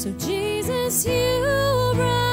So, Jesus, you rise.